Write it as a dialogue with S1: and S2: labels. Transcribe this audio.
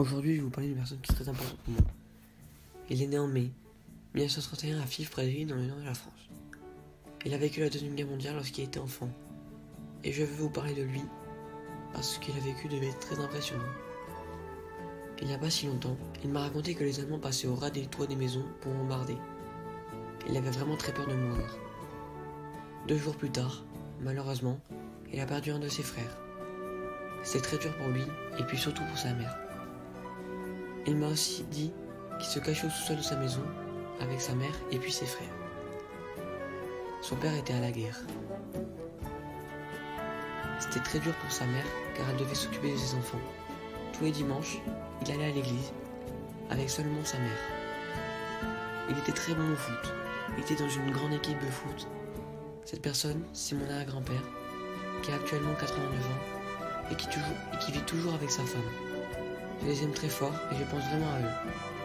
S1: Aujourd'hui, je vais vous parler d'une personne qui est très importante pour moi. Il est né en mai 1931 à de Lille, dans le nord de la France. Il a vécu la Deuxième Guerre mondiale lorsqu'il était enfant. Et je veux vous parler de lui parce qu'il a vécu devait être très impressionnant. Il n'y a pas si longtemps, il m'a raconté que les Allemands passaient au ras des toits des maisons pour bombarder. Il avait vraiment très peur de mourir. Deux jours plus tard, malheureusement, il a perdu un de ses frères. C'était très dur pour lui et puis surtout pour sa mère. Il m'a aussi dit qu'il se cachait au sous-sol de sa maison avec sa mère et puis ses frères. Son père était à la guerre. C'était très dur pour sa mère car elle devait s'occuper de ses enfants. Tous les dimanches, il allait à l'église avec seulement sa mère. Il était très bon au foot. Il était dans une grande équipe de foot. Cette personne, c'est mon arrière-grand-père, qui a actuellement 89 ans et qui, et qui vit toujours avec sa femme. Je les aime très fort et je pense vraiment à eux.